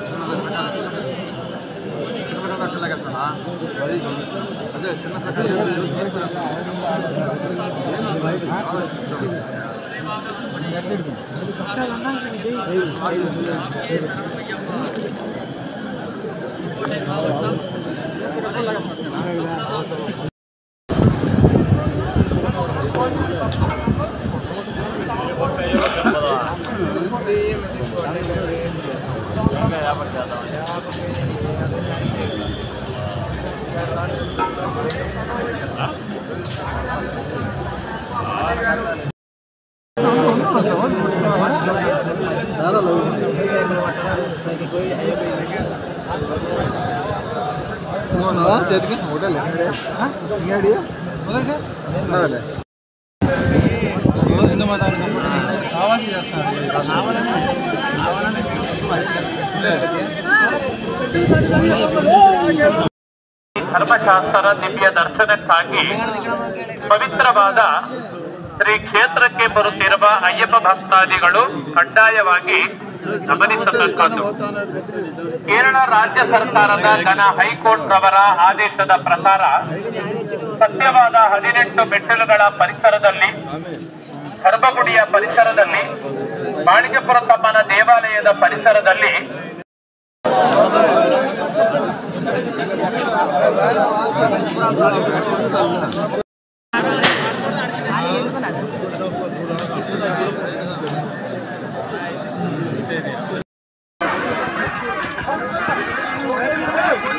చిన్న ప్రకారం చిన్న ప్రకారం అట్లా లాగేస్తాడా వరి అదే చిన్న ప్రకారం ఏంది తీసుకున్నావా చేతికి ఒకటే లేదే ఇంకేడి ఉన్నదలే ಧರ್ಮಶಾಸ್ತ್ರ ದಿವ್ಯ ದರ್ಶನಕ್ಕಾಗಿ ಪವಿತ್ರವಾದ ಶ್ರೀ ಕ್ಷೇತ್ರಕ್ಕೆ ಬರುತ್ತಿರುವ ಅಯ್ಯಪ್ಪ ಭಕ್ತಾದಿಗಳು ಕಡ್ಡಾಯವಾಗಿ ಗಮನಿಸತಕ್ಕದ್ದು. ಕೇರಳ ರಾಜ್ಯ ಸರ್ಕಾರದ ಜನ ಹೈಕೋರ್ಟ್ ರವರ ಆದೇಶದ ಪ್ರಕಾರ ಸತ್ಯವಾದ ಹದಿನೆಂಟು ಮೆಟ್ಟಿಲುಗಳ ಪರಿಸರದಲ್ಲಿ ಗರ್ಭಗುಡಿಯ ಪರಿಸರದಲ್ಲಿ, ಮಾಣಿಕಪುರ ತಮ್ಮನ ದೇವಾಲಯದ ಪರಿಸರದಲ್ಲಿ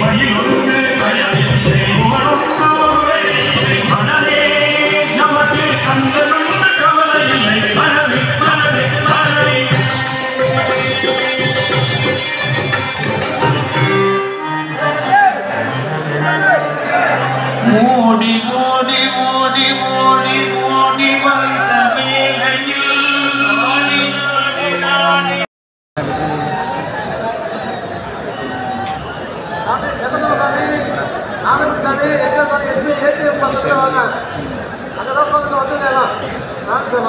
மயிலும் ಎ ಟಿ ಎಂ ಬಂದ್ರೆ ಅದೆಲ್ಲ ಬಂದು ಅದನ್ನೆಲ್ಲ ಆಗ್ತಲ್ಲ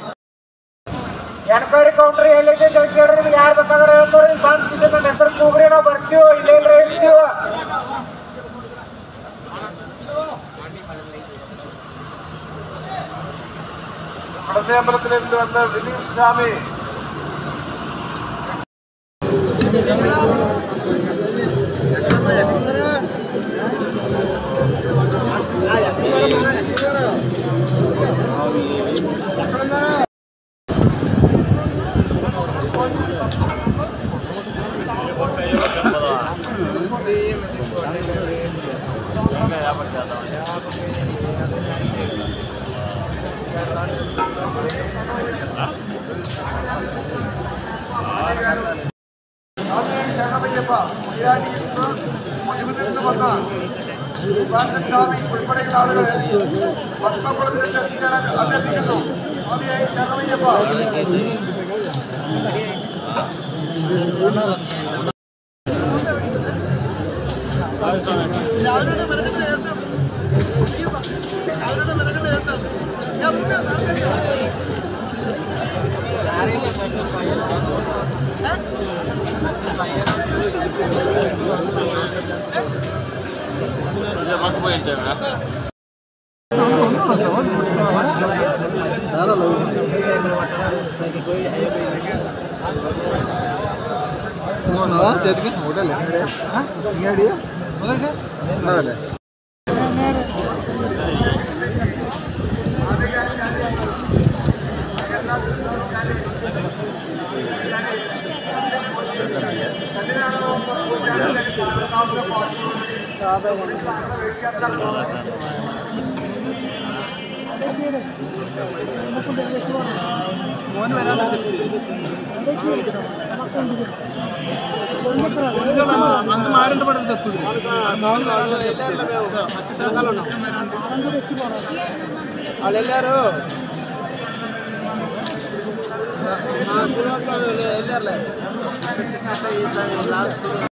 അമ്പലത്തിലേക്ക് വന്ന വിനീഷ് സ്വാമി சரணமையப்பா மயிலாடி முதுகுதிர்ந்து வந்தான் சாமி ഉൾപ്പെടെയുള്ള ആളുകൾ ഭസ്മക്കുളത്തിലേക്ക് എത്തിക്കാൻ അഭ്യർത്ഥിക്കുന്നു സ്വാമിയായി ശരണമയ്യപ്പ അവരുടെ മരണങ്ങൾ ഏസം അവരുടെ മരണങ്ങൾ ഏസം చేతికి ఒకటలే ఇంకేడి ఉన్నదలే అంత మారింట పడదు తక్కువ వాళ్ళు వెళ్ళారు వెళ్ళారులే